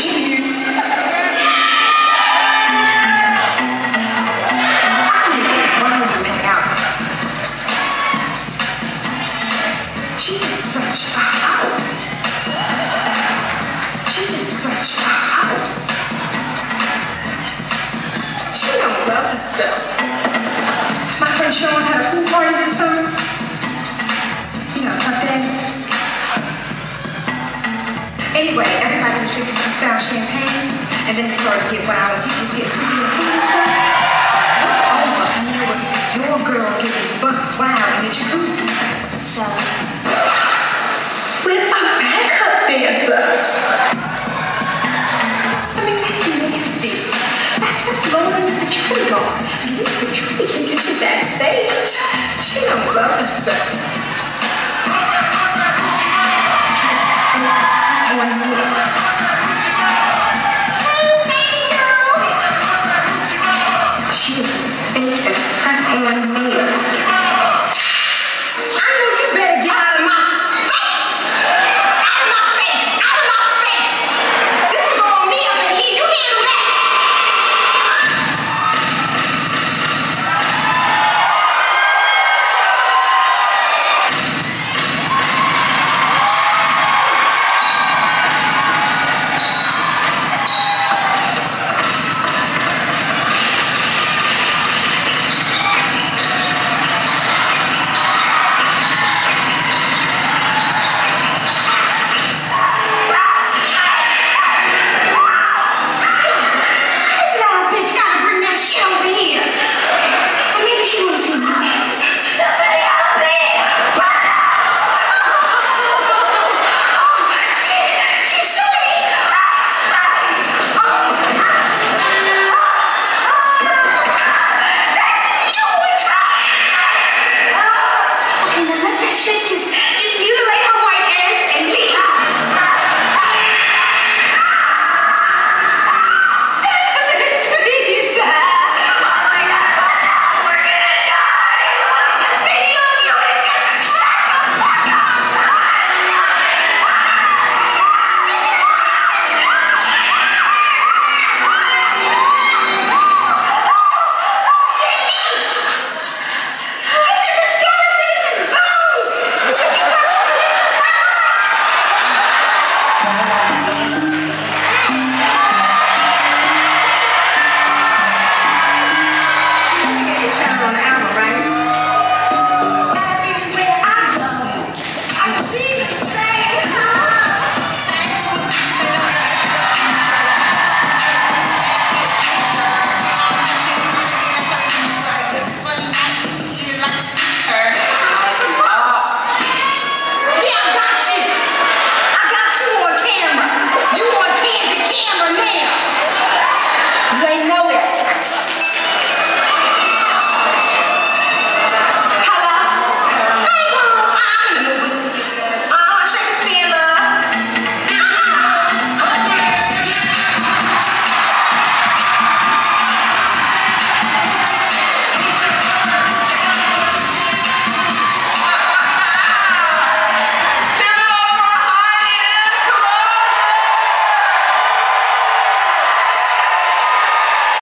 María and then it started to get wild. You and stuff. Oh, there was your girl getting wild in the jacuzzi. So, With a backup dancer. I mean, that's nasty. That's that's lowering the guard. And this security can get you backstage. She don't love this stuff.